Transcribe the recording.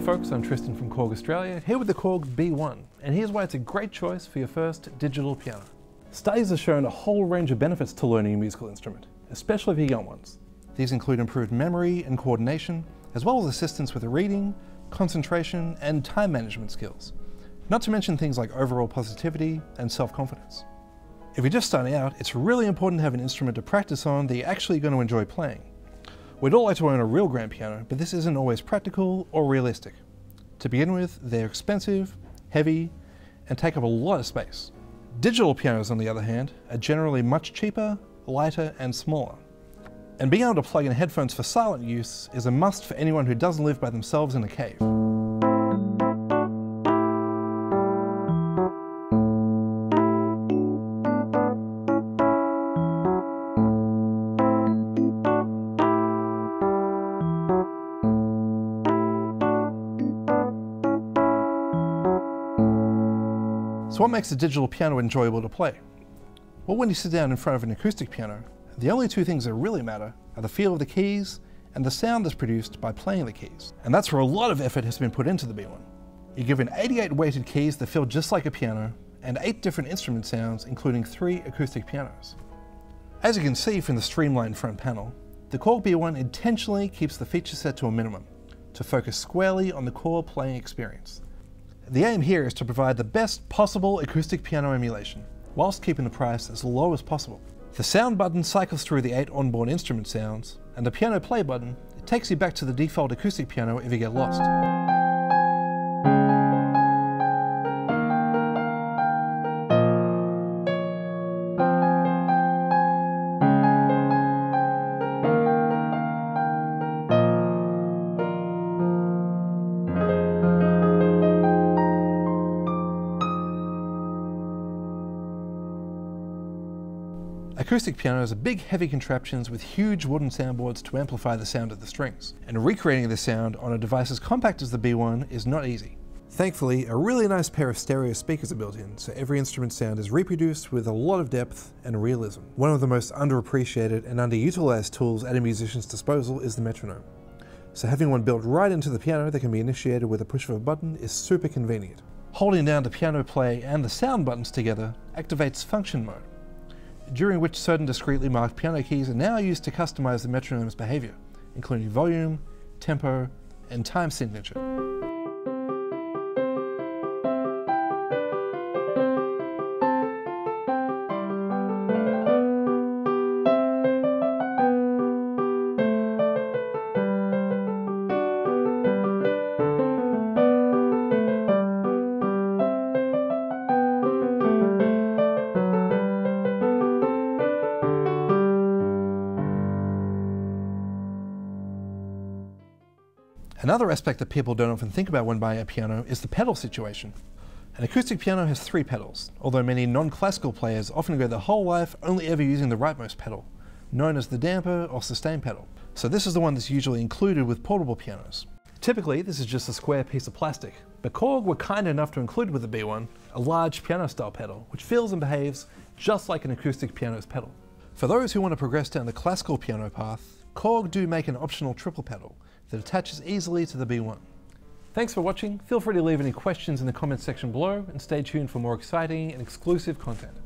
folks, I'm Tristan from Korg Australia, here with the Korg B1, and here's why it's a great choice for your first digital piano. Studies have shown a whole range of benefits to learning a musical instrument, especially for young ones. These include improved memory and coordination, as well as assistance with reading, concentration, and time management skills. Not to mention things like overall positivity and self-confidence. If you're just starting out, it's really important to have an instrument to practice on that you're actually going to enjoy playing. We'd all like to own a real grand piano, but this isn't always practical or realistic. To begin with, they're expensive, heavy, and take up a lot of space. Digital pianos, on the other hand, are generally much cheaper, lighter, and smaller. And being able to plug in headphones for silent use is a must for anyone who doesn't live by themselves in a cave. So what makes a digital piano enjoyable to play? Well, when you sit down in front of an acoustic piano, the only two things that really matter are the feel of the keys and the sound that's produced by playing the keys. And that's where a lot of effort has been put into the B1. You're given 88 weighted keys that feel just like a piano and eight different instrument sounds, including three acoustic pianos. As you can see from the streamlined front panel, the Korg B1 intentionally keeps the feature set to a minimum to focus squarely on the core playing experience. The aim here is to provide the best possible acoustic piano emulation, whilst keeping the price as low as possible. The sound button cycles through the eight onboard instrument sounds, and the piano play button takes you back to the default acoustic piano if you get lost. Acoustic pianos are big heavy contraptions with huge wooden soundboards to amplify the sound of the strings, and recreating the sound on a device as compact as the B1 is not easy. Thankfully, a really nice pair of stereo speakers are built in, so every instrument sound is reproduced with a lot of depth and realism. One of the most underappreciated and underutilized tools at a musician's disposal is the metronome. So having one built right into the piano that can be initiated with a push of a button is super convenient. Holding down the piano play and the sound buttons together activates function mode, during which certain discreetly marked piano keys are now used to customize the metronome's behavior, including volume, tempo, and time signature. Another aspect that people don't often think about when buying a piano is the pedal situation. An acoustic piano has three pedals, although many non-classical players often go their whole life only ever using the rightmost pedal, known as the damper or sustain pedal. So this is the one that's usually included with portable pianos. Typically, this is just a square piece of plastic, but Korg were kind enough to include with the B1 a large piano-style pedal, which feels and behaves just like an acoustic piano's pedal. For those who want to progress down the classical piano path, Korg do make an optional triple pedal, that attaches easily to the B1. Thanks for watching, feel free to leave any questions in the comments section below and stay tuned for more exciting and exclusive content.